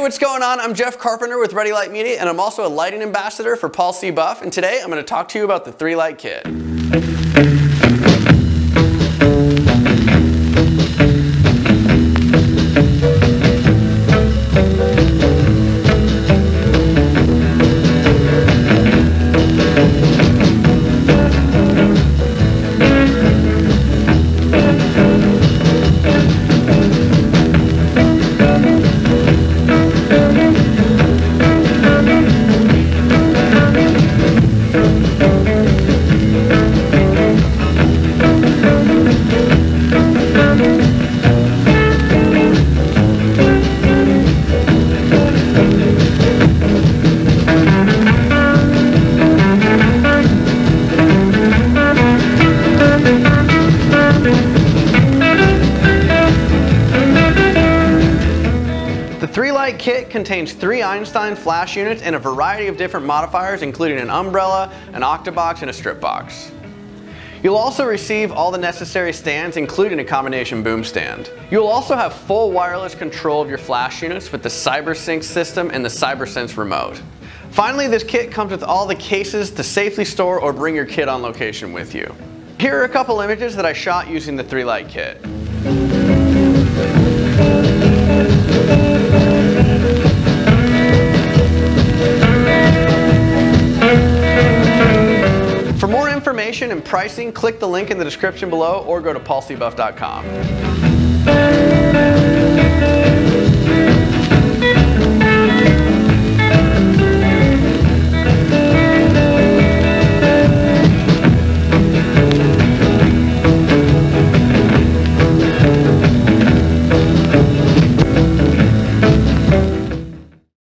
what's going on? I'm Jeff Carpenter with Readylight Media, and I'm also a lighting ambassador for Paul C. Buff, and today I'm going to talk to you about the 3-Light Kit. The 3-Light Kit contains three Einstein flash units and a variety of different modifiers including an umbrella, an octabox, and a strip box. You'll also receive all the necessary stands including a combination boom stand. You'll also have full wireless control of your flash units with the CyberSync system and the CyberSense remote. Finally, this kit comes with all the cases to safely store or bring your kit on location with you. Here are a couple images that I shot using the 3-Light Kit. Information and pricing, click the link in the description below or go to paulcbuff.com.